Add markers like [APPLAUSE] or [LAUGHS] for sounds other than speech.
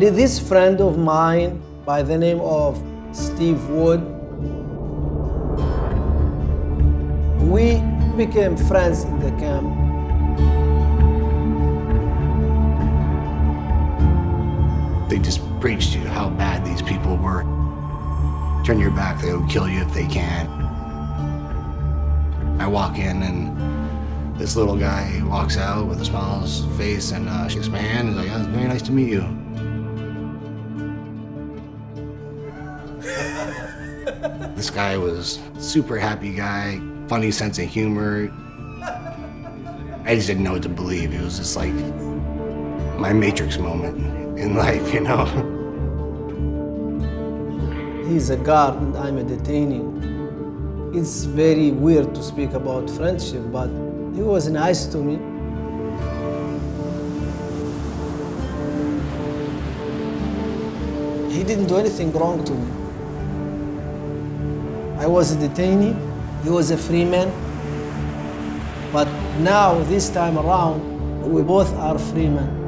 this friend of mine by the name of Steve Wood. We became friends in the camp. They just preached to you how bad these people were. Turn your back, they'll kill you if they can. I walk in and this little guy walks out with a smile on his face and uh, shakes my hand and is like, oh, it's very nice to meet you. [LAUGHS] this guy was super happy guy, funny sense of humor. I just didn't know what to believe. It was just like my Matrix moment in life, you know? [LAUGHS] He's a guard and I'm a detainee. It's very weird to speak about friendship, but he was nice to me. He didn't do anything wrong to me. I was a detainee, he was a free man. But now, this time around, we both are free men.